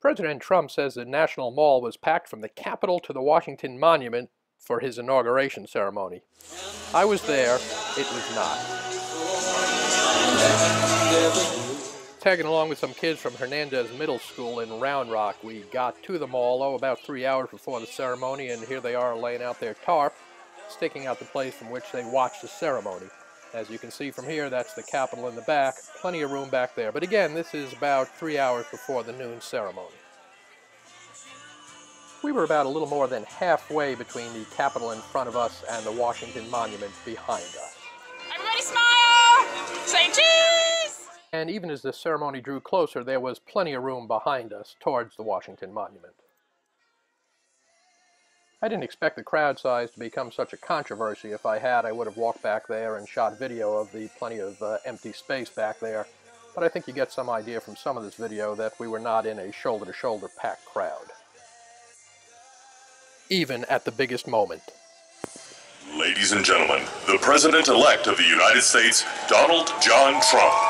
President Trump says the National Mall was packed from the Capitol to the Washington Monument for his inauguration ceremony. I was there, it was not. Tagging along with some kids from Hernandez Middle School in Round Rock, we got to the mall, oh, about three hours before the ceremony, and here they are laying out their tarp, sticking out the place from which they watched the ceremony. As you can see from here, that's the Capitol in the back. Plenty of room back there. But again, this is about three hours before the noon ceremony. We were about a little more than halfway between the Capitol in front of us and the Washington Monument behind us. Everybody smile! Say cheese! And even as the ceremony drew closer, there was plenty of room behind us towards the Washington Monument. I didn't expect the crowd size to become such a controversy. If I had, I would have walked back there and shot video of the plenty of uh, empty space back there. But I think you get some idea from some of this video that we were not in a shoulder-to-shoulder -shoulder packed crowd. Even at the biggest moment. Ladies and gentlemen, the President-elect of the United States, Donald John Trump.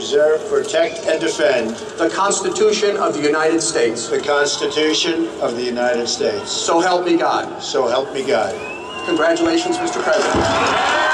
Preserve, protect, and defend the Constitution of the United States. the Constitution of the United States. So help me God. So help me God. Congratulations, Mr. President.